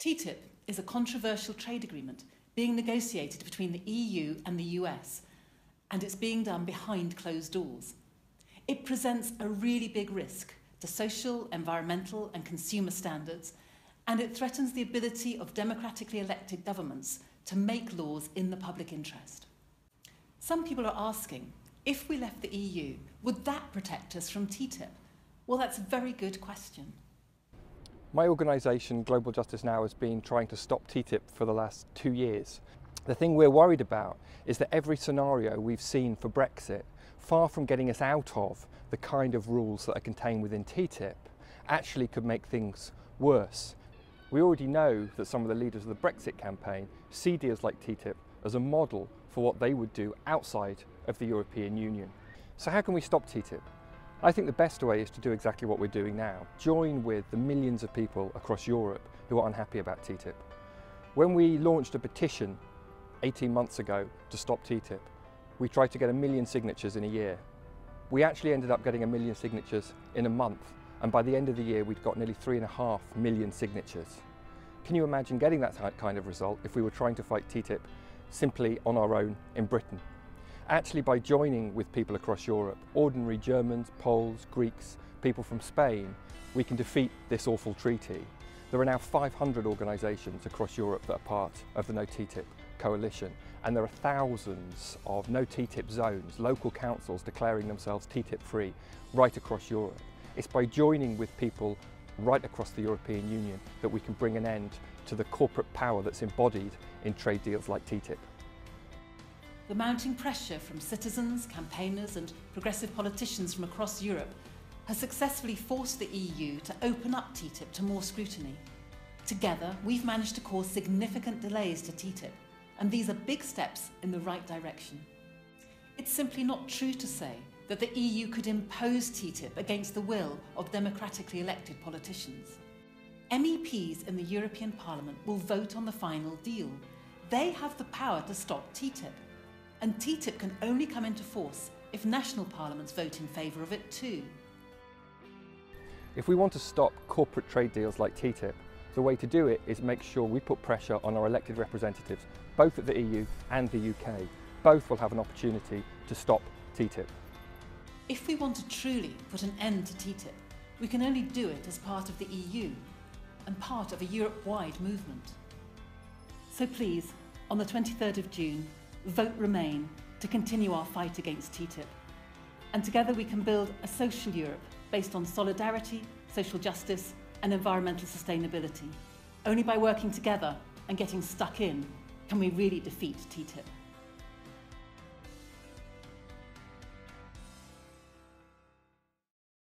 TTIP is a controversial trade agreement being negotiated between the EU and the US, and it's being done behind closed doors. It presents a really big risk to social, environmental, and consumer standards, and it threatens the ability of democratically elected governments to make laws in the public interest. Some people are asking if we left the EU, would that protect us from TTIP? Well, that's a very good question. My organisation, Global Justice Now, has been trying to stop TTIP for the last two years. The thing we're worried about is that every scenario we've seen for Brexit, far from getting us out of the kind of rules that are contained within TTIP, actually could make things worse. We already know that some of the leaders of the Brexit campaign see deals like TTIP as a model for what they would do outside of the European Union. So how can we stop TTIP? I think the best way is to do exactly what we're doing now. Join with the millions of people across Europe who are unhappy about TTIP. When we launched a petition 18 months ago to stop TTIP, we tried to get a million signatures in a year. We actually ended up getting a million signatures in a month, and by the end of the year, we'd got nearly three and a half million signatures. Can you imagine getting that kind of result if we were trying to fight TTIP simply on our own in Britain? Actually, by joining with people across Europe, ordinary Germans, Poles, Greeks, people from Spain, we can defeat this awful treaty. There are now 500 organisations across Europe that are part of the No TTIP coalition, and there are thousands of no TTIP zones, local councils declaring themselves TTIP free right across Europe. It's by joining with people right across the European Union that we can bring an end to the corporate power that's embodied in trade deals like TTIP. The mounting pressure from citizens, campaigners and progressive politicians from across Europe has successfully forced the EU to open up TTIP to more scrutiny. Together, we've managed to cause significant delays to TTIP, and these are big steps in the right direction. It's simply not true to say that the EU could impose TTIP against the will of democratically elected politicians. MEPs in the European Parliament will vote on the final deal. They have the power to stop TTIP and TTIP can only come into force if national parliaments vote in favour of it too. If we want to stop corporate trade deals like TTIP, the way to do it is make sure we put pressure on our elected representatives, both at the EU and the UK. Both will have an opportunity to stop TTIP. If we want to truly put an end to TTIP, we can only do it as part of the EU and part of a Europe-wide movement. So please, on the 23rd of June, vote Remain to continue our fight against TTIP. And together we can build a social Europe based on solidarity, social justice and environmental sustainability. Only by working together and getting stuck in can we really defeat TTIP.